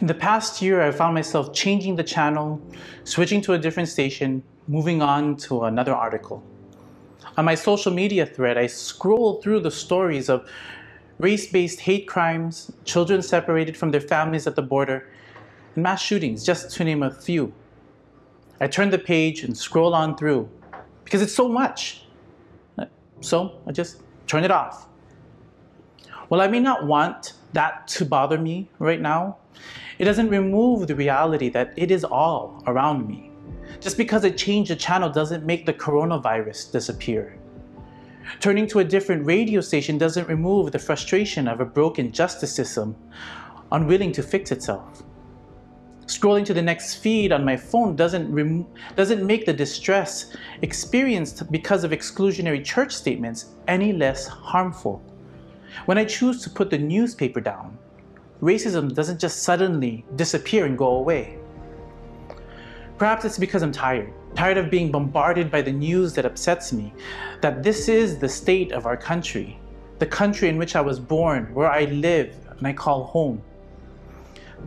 In the past year, I found myself changing the channel, switching to a different station, moving on to another article. On my social media thread, I scroll through the stories of race-based hate crimes, children separated from their families at the border, and mass shootings, just to name a few. I turn the page and scroll on through because it's so much. So I just turn it off. Well, I may not want that to bother me right now. It doesn't remove the reality that it is all around me. Just because I change the channel doesn't make the coronavirus disappear. Turning to a different radio station doesn't remove the frustration of a broken justice system, unwilling to fix itself. Scrolling to the next feed on my phone doesn't, doesn't make the distress experienced because of exclusionary church statements any less harmful. When I choose to put the newspaper down, racism doesn't just suddenly disappear and go away. Perhaps it's because I'm tired, tired of being bombarded by the news that upsets me, that this is the state of our country, the country in which I was born, where I live and I call home.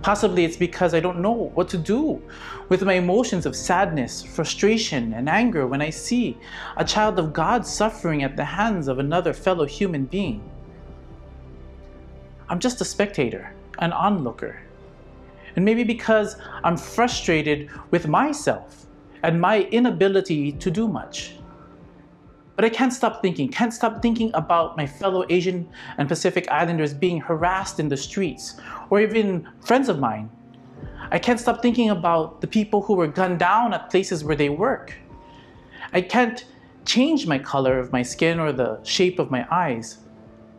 Possibly it's because I don't know what to do with my emotions of sadness, frustration, and anger when I see a child of God suffering at the hands of another fellow human being. I'm just a spectator, an onlooker. And maybe because I'm frustrated with myself and my inability to do much. But I can't stop thinking, can't stop thinking about my fellow Asian and Pacific Islanders being harassed in the streets, or even friends of mine. I can't stop thinking about the people who were gunned down at places where they work. I can't change my color of my skin or the shape of my eyes.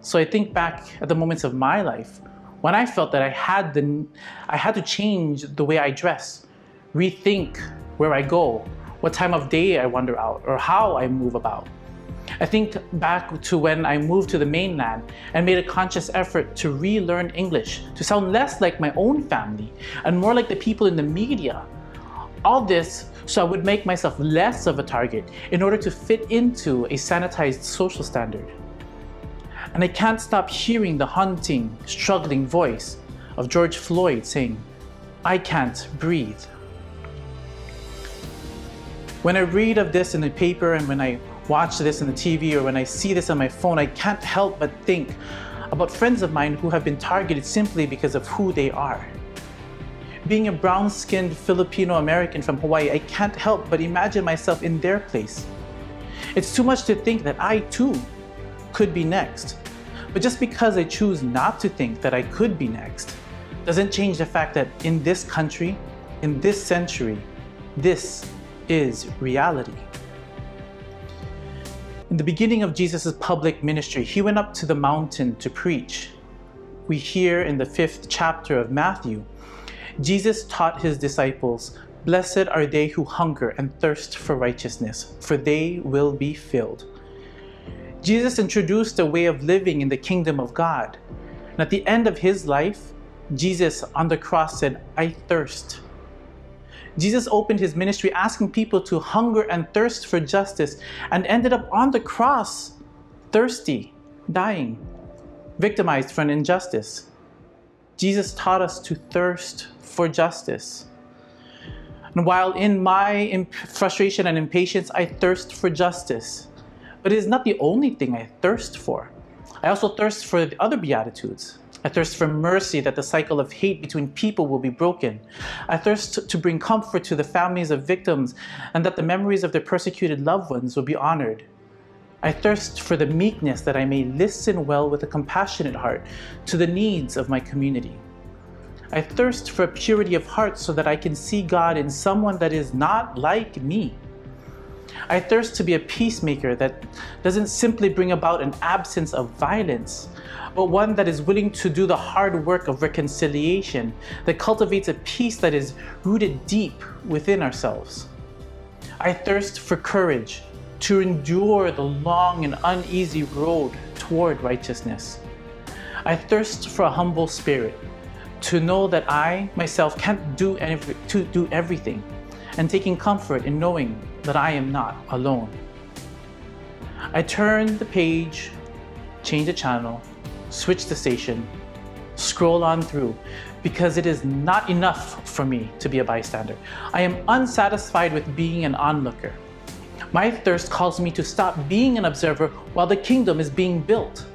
So I think back at the moments of my life when I felt that I had, the, I had to change the way I dress, rethink where I go, what time of day I wander out, or how I move about. I think back to when I moved to the mainland and made a conscious effort to relearn English, to sound less like my own family and more like the people in the media. All this so I would make myself less of a target in order to fit into a sanitized social standard and I can't stop hearing the haunting, struggling voice of George Floyd saying, I can't breathe. When I read of this in the paper and when I watch this on the TV or when I see this on my phone, I can't help but think about friends of mine who have been targeted simply because of who they are. Being a brown-skinned Filipino American from Hawaii, I can't help but imagine myself in their place. It's too much to think that I too could be next. But just because I choose not to think that I could be next doesn't change the fact that in this country, in this century, this is reality. In the beginning of Jesus' public ministry, he went up to the mountain to preach. We hear in the fifth chapter of Matthew, Jesus taught his disciples, Blessed are they who hunger and thirst for righteousness, for they will be filled. Jesus introduced a way of living in the kingdom of God. And at the end of his life, Jesus on the cross said, I thirst. Jesus opened his ministry asking people to hunger and thirst for justice and ended up on the cross, thirsty, dying, victimized for an injustice. Jesus taught us to thirst for justice. And while in my frustration and impatience, I thirst for justice, but it is not the only thing I thirst for. I also thirst for the other Beatitudes. I thirst for mercy that the cycle of hate between people will be broken. I thirst to bring comfort to the families of victims and that the memories of their persecuted loved ones will be honored. I thirst for the meekness that I may listen well with a compassionate heart to the needs of my community. I thirst for purity of heart so that I can see God in someone that is not like me. I thirst to be a peacemaker that doesn't simply bring about an absence of violence, but one that is willing to do the hard work of reconciliation, that cultivates a peace that is rooted deep within ourselves. I thirst for courage to endure the long and uneasy road toward righteousness. I thirst for a humble spirit, to know that I myself can't do, every, to do everything, and taking comfort in knowing that I am not alone. I turn the page, change the channel, switch the station, scroll on through because it is not enough for me to be a bystander. I am unsatisfied with being an onlooker. My thirst calls me to stop being an observer while the kingdom is being built.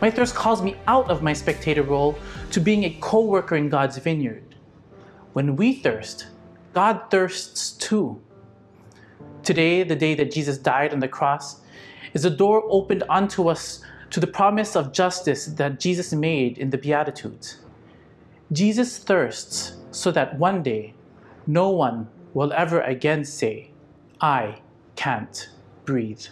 My thirst calls me out of my spectator role to being a co worker in God's vineyard. When we thirst, God thirsts too. Today, the day that Jesus died on the cross, is a door opened unto us to the promise of justice that Jesus made in the Beatitudes. Jesus thirsts so that one day no one will ever again say, I can't breathe.